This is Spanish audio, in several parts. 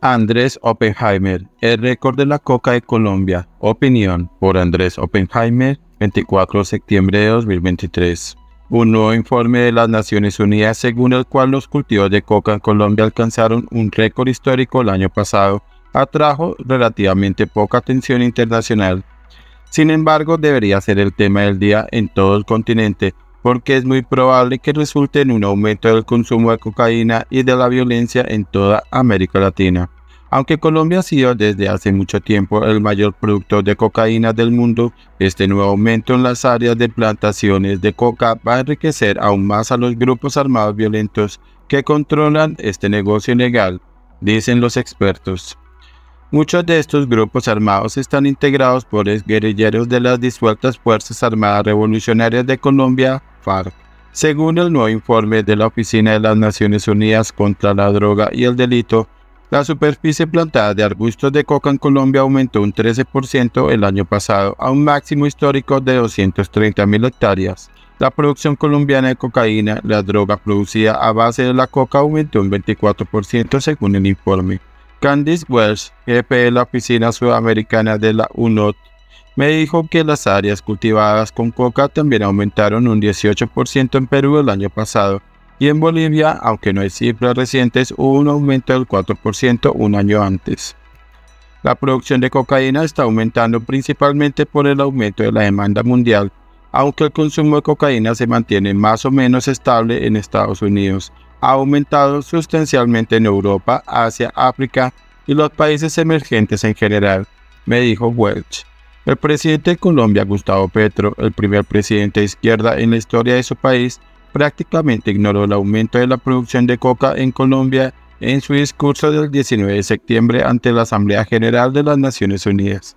Andrés Oppenheimer, el récord de la coca de Colombia. Opinión por Andrés Oppenheimer, 24 de septiembre de 2023. Un nuevo informe de las Naciones Unidas según el cual los cultivos de coca en Colombia alcanzaron un récord histórico el año pasado, atrajo relativamente poca atención internacional. Sin embargo, debería ser el tema del día en todo el continente, porque es muy probable que resulte en un aumento del consumo de cocaína y de la violencia en toda América Latina. Aunque Colombia ha sido desde hace mucho tiempo el mayor productor de cocaína del mundo, este nuevo aumento en las áreas de plantaciones de coca va a enriquecer aún más a los grupos armados violentos que controlan este negocio ilegal, dicen los expertos. Muchos de estos grupos armados están integrados por guerrilleros de las disueltas Fuerzas Armadas Revolucionarias de Colombia, Según el nuevo informe de la Oficina de las Naciones Unidas contra la Droga y el Delito, la superficie plantada de arbustos de coca en Colombia aumentó un 13% el año pasado a un máximo histórico de 230.000 hectáreas. La producción colombiana de cocaína, la droga producida a base de la coca, aumentó un 24% según el informe. Candice Welsh, jefe de la Oficina Sudamericana de la UNOT, me dijo que las áreas cultivadas con coca también aumentaron un 18% en Perú el año pasado y en Bolivia, aunque no hay cifras recientes, hubo un aumento del 4% un año antes. La producción de cocaína está aumentando principalmente por el aumento de la demanda mundial, aunque el consumo de cocaína se mantiene más o menos estable en Estados Unidos ha aumentado sustancialmente en Europa, Asia, África y los países emergentes en general, me dijo Welch. El presidente de Colombia, Gustavo Petro, el primer presidente de izquierda en la historia de su país, prácticamente ignoró el aumento de la producción de coca en Colombia en su discurso del 19 de septiembre ante la Asamblea General de las Naciones Unidas.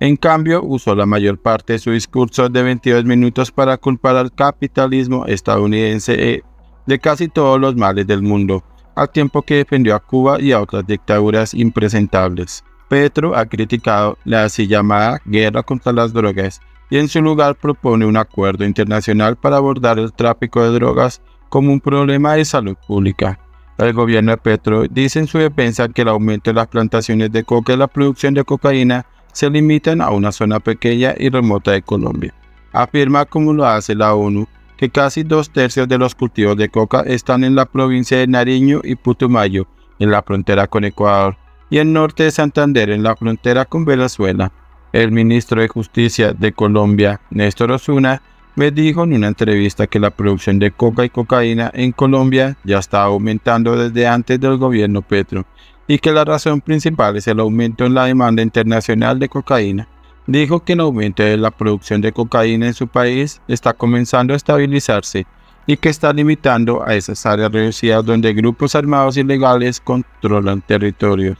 En cambio, usó la mayor parte de su discurso de 22 minutos para culpar al capitalismo estadounidense de casi todos los males del mundo, al tiempo que defendió a Cuba y a otras dictaduras impresentables. Petro ha criticado la así llamada guerra contra las drogas y en su lugar propone un acuerdo internacional para abordar el tráfico de drogas como un problema de salud pública. El gobierno de Petro dice en su defensa que el aumento de las plantaciones de coca y la producción de cocaína se limitan a una zona pequeña y remota de Colombia. Afirma como lo hace la ONU que casi dos tercios de los cultivos de coca están en la provincia de Nariño y Putumayo, en la frontera con Ecuador, y en norte de Santander, en la frontera con Venezuela. El ministro de Justicia de Colombia, Néstor Osuna, me dijo en una entrevista que la producción de coca y cocaína en Colombia ya está aumentando desde antes del gobierno Petro y que la razón principal es el aumento en la demanda internacional de cocaína dijo que el aumento de la producción de cocaína en su país está comenzando a estabilizarse y que está limitando a esas áreas reducidas donde grupos armados ilegales controlan territorios.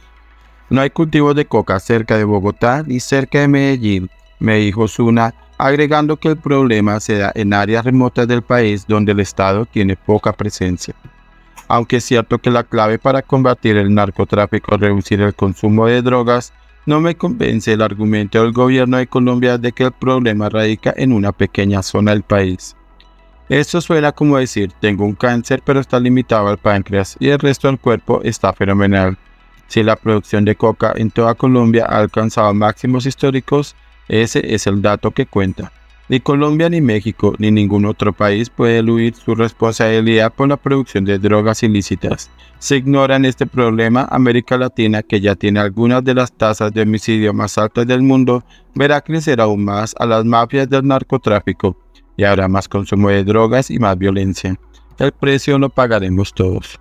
No hay cultivos de coca cerca de Bogotá ni cerca de Medellín, me dijo Zuna, agregando que el problema se da en áreas remotas del país donde el Estado tiene poca presencia. Aunque es cierto que la clave para combatir el narcotráfico es reducir el consumo de drogas, no me convence el argumento del gobierno de Colombia de que el problema radica en una pequeña zona del país. Esto suena como decir, tengo un cáncer pero está limitado al páncreas y el resto del cuerpo está fenomenal. Si la producción de coca en toda Colombia ha alcanzado máximos históricos, ese es el dato que cuenta. Ni Colombia, ni México, ni ningún otro país puede eludir su responsabilidad por la producción de drogas ilícitas. Se ignora en este problema, América Latina, que ya tiene algunas de las tasas de homicidio más altas del mundo, verá crecer aún más a las mafias del narcotráfico y habrá más consumo de drogas y más violencia. El precio lo pagaremos todos.